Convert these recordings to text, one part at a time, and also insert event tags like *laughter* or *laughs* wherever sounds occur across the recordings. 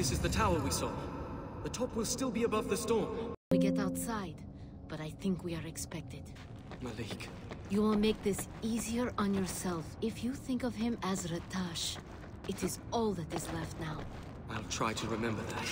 this is the tower we saw. The top will still be above the storm. We get outside, but I think we are expected. Malik. You will make this easier on yourself if you think of him as Ratash. It is all that is left now. I'll try to remember that.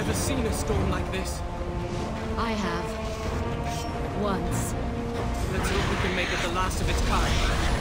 Never seen a storm like this. I have. Once. Let's hope we can make it the last of its kind.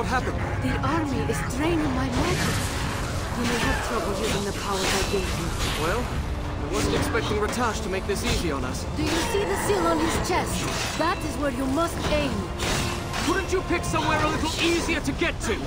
What happened? The army is draining my magic. You may have trouble using the powers I gave you. Well, I wasn't expecting Ratash to make this easy on us. Do you see the seal on his chest? That is where you must aim. Couldn't you pick somewhere a little easier to get to?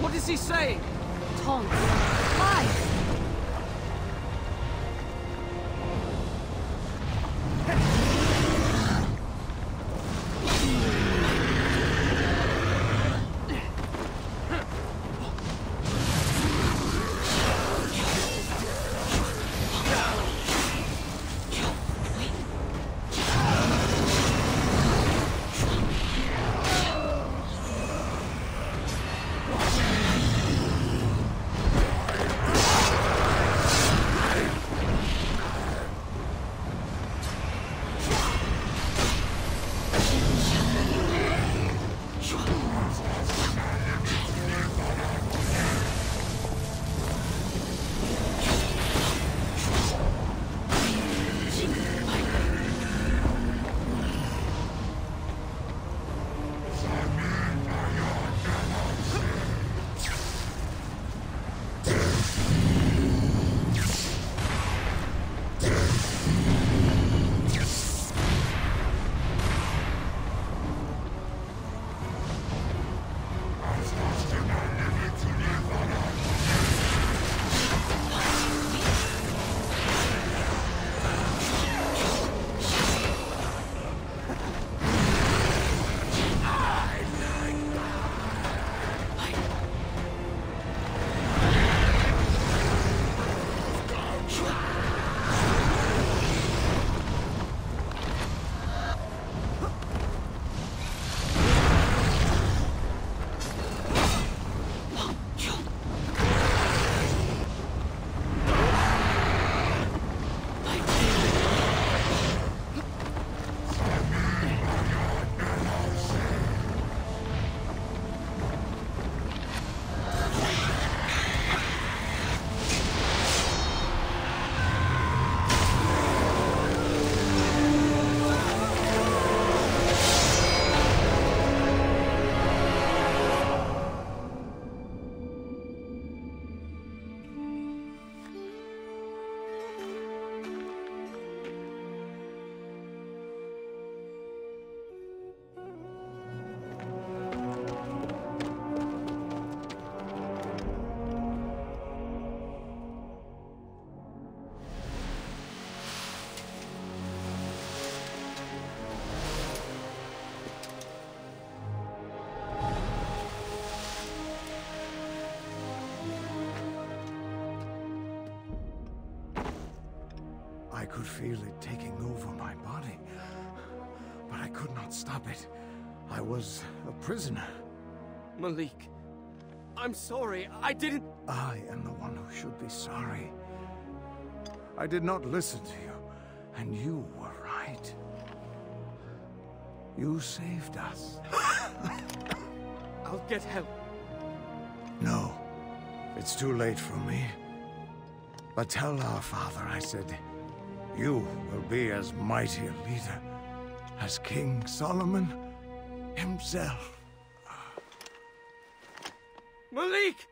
What is he saying? Tons. Five. Could feel it taking over my body. But I could not stop it. I was a prisoner. Malik, I'm sorry. I didn't... I am the one who should be sorry. I did not listen to you, and you were right. You saved us. *laughs* I'll get help. No, it's too late for me. But tell our father I said, you will be as mighty a leader as King Solomon himself. Malik!